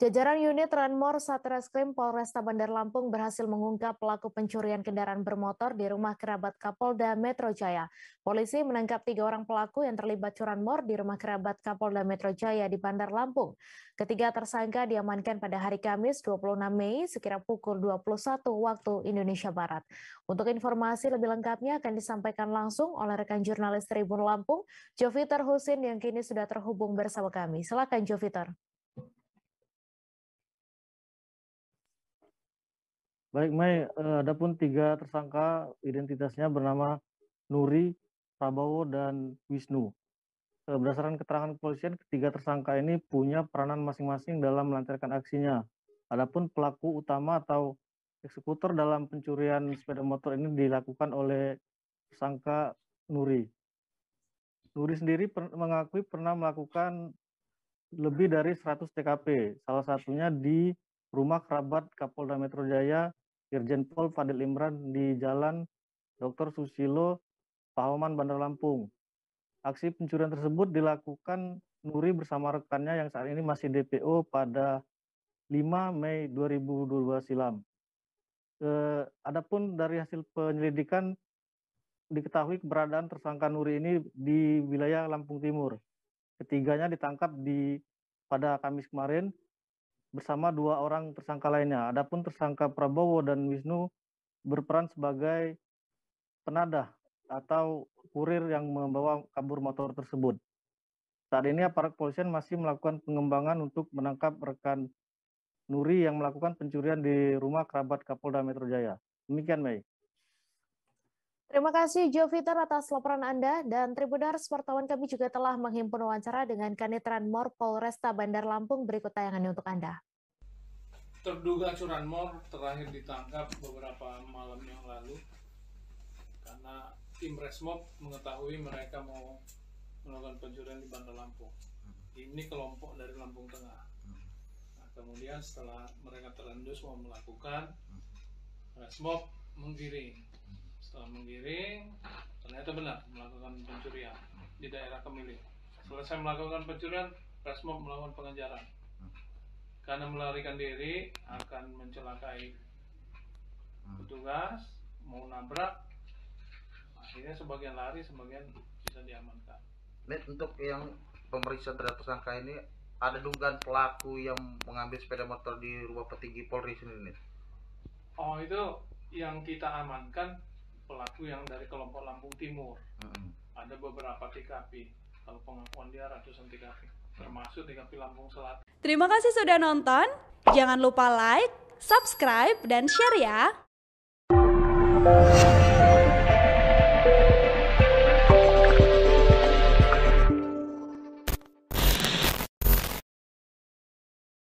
Jajaran unit Ranmor Satreskrim Polresta Bandar Lampung berhasil mengungkap pelaku pencurian kendaraan bermotor di rumah kerabat Kapolda Metro Jaya. Polisi menangkap tiga orang pelaku yang terlibat curanmor di rumah kerabat Kapolda Metro Jaya di Bandar Lampung. Ketiga tersangka diamankan pada hari Kamis 26 Mei sekira pukul 21 waktu Indonesia Barat. Untuk informasi lebih lengkapnya akan disampaikan langsung oleh rekan jurnalis Tribun Lampung, Joviter Husin yang kini sudah terhubung bersama kami. Silakan Joviter. Baik, Mei, eh, ada pun tiga tersangka identitasnya bernama Nuri, Prabowo, dan Wisnu. Eh, berdasarkan keterangan kepolisian, ketiga tersangka ini punya peranan masing-masing dalam melancarkan aksinya. Adapun pelaku utama atau eksekutor dalam pencurian sepeda motor ini dilakukan oleh tersangka Nuri. Nuri sendiri per mengakui pernah melakukan lebih dari 100 TKP, salah satunya di rumah kerabat Kapolda Metro Jaya Irjen Pol Fadil Imran di Jalan Dr. Susilo, Pahoman, Bandar Lampung. Aksi pencurian tersebut dilakukan Nuri bersama rekannya yang saat ini masih DPO pada 5 Mei 2022 silam. Eh, adapun dari hasil penyelidikan diketahui keberadaan tersangka Nuri ini di wilayah Lampung Timur. Ketiganya ditangkap di pada Kamis kemarin bersama dua orang tersangka lainnya. Adapun tersangka Prabowo dan Wisnu berperan sebagai penadah atau kurir yang membawa kabur motor tersebut. Saat ini aparat kepolisian masih melakukan pengembangan untuk menangkap rekan Nuri yang melakukan pencurian di rumah kerabat Kapolda Metro Jaya. Demikian, Mei. Terima kasih Joviter atas laporan Anda dan Tribunars wartawan kami juga telah menghimpun wawancara dengan Kanitran Mor Polresta Bandar Lampung berikut tayangannya untuk Anda. Terduga curanmor terakhir ditangkap beberapa malam yang lalu karena tim Resmob mengetahui mereka mau melakukan pencurian di Bandar Lampung. Ini kelompok dari Lampung Tengah. Nah, kemudian setelah mereka terendus mau melakukan, Resmob menggiring setelah menggiring ternyata benar melakukan pencurian di daerah Kemili selesai melakukan pencurian Resmob melakukan pengejaran. Karena melarikan diri akan mencelakai petugas mau nabrak akhirnya sebagian lari sebagian bisa diamankan. Net untuk yang pemeriksaan terhadap tersangka ini ada dugaan pelaku yang mengambil sepeda motor di rumah petinggi Polri sini Oh itu yang kita amankan pelaku yang dari kelompok Lampung Timur. Hmm. Ada beberapa TKP. Kalau pengakuan dia ratusan TKP, termasuk TKP Lampung Selatan. Terima kasih sudah nonton. Jangan lupa like, subscribe, dan share ya.